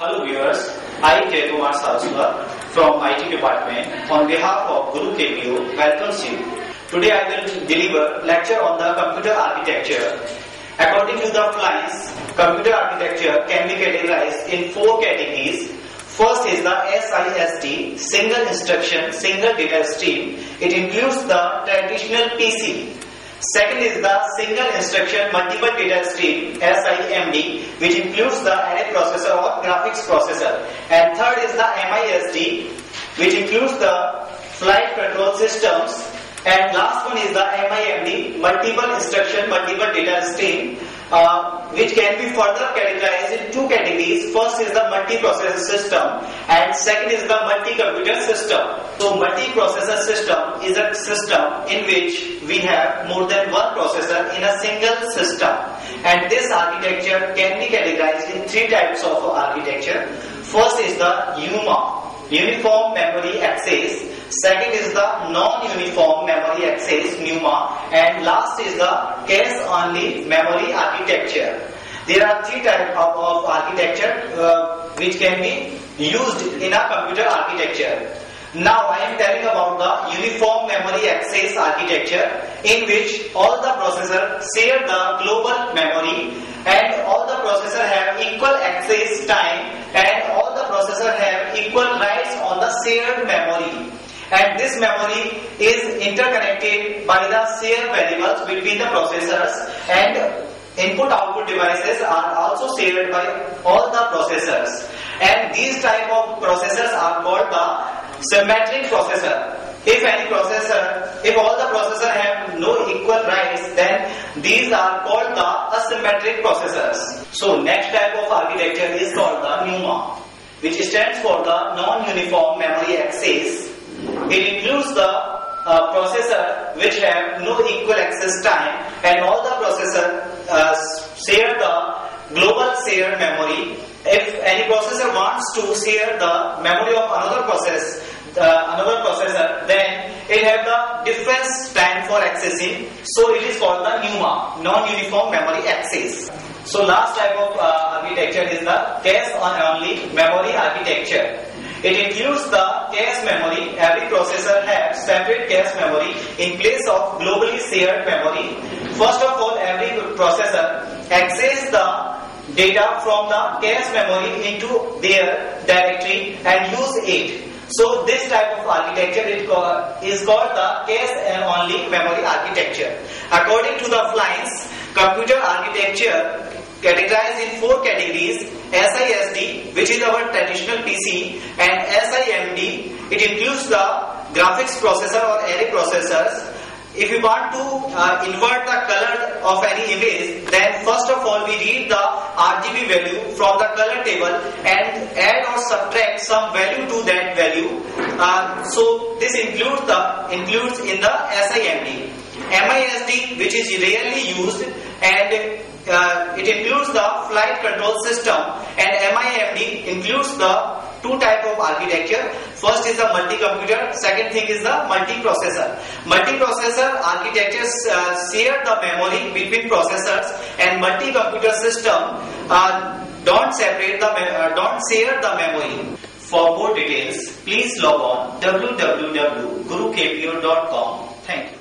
Hello viewers, I am Kumar Saraswat from IT department on behalf of Guru KPO welcomes you. Today I will deliver lecture on the computer architecture. According to the Flynn's, computer architecture can be categorized in four categories. First is the SISD, single instruction, single data stream. It includes the traditional PC Second is the single instruction multiple data stream SIMD which includes the array processor or graphics processor. And third is the MISD which includes the flight control systems. And last one is the MIMD multiple instruction multiple data stream. Uh, which can be further categorized in two categories. First is the multiprocessor system and second is the multi-computer system. So multiprocessor system is a system in which we have more than one processor in a single system and this architecture can be categorized in three types of architecture. First is the UMA, Uniform Memory Access Second is the non-uniform memory access NUMA and last is the cache-only memory architecture. There are three types of, of architecture uh, which can be used in a computer architecture. Now I am telling about the uniform memory access architecture in which all the processors share the global memory and all the processors have equal access time and all the processors have equal rights on the shared memory and this memory is interconnected by the shared variables between the processors and input output devices are also shared by all the processors. And these type of processors are called the symmetric processor. If any processor if all the processor have no equal rights then these are called the asymmetric processors. So next type of architecture is called the NUMA which stands for the non-uniform memory access it includes the uh, processor which have no equal access time and all the processor uh, share the global shared memory. If any processor wants to share the memory of another process, uh, another processor, then it have the difference time for accessing. So it is called the NUMA, non-uniform memory access. So last type of uh, architecture is the cache-only memory architecture. It includes the cache memory. Every processor has separate cache memory in place of globally shared memory. First of all, every processor accesses the data from the cache memory into their directory and use it. So this type of architecture is called the cache-only memory architecture. According to the Flynn's, computer architecture categorized in four categories SISD which is our traditional PC and SIMD it includes the graphics processor or array processors. If you want to uh, invert the color of any image then first of all we read the RGB value from the color table and add or subtract some value to that value. Uh, so this includes the includes in the SIMD MISD which is rarely used and uh, it includes the flight control system and MIMD includes the two type of architecture. First is the multi-computer second thing is the multi-processor. Multi-processor architectures uh, share the memory between processors and multi-computer system uh, don't separate the uh, don't share the memory. For more details please log on www.gurukpo.com thank you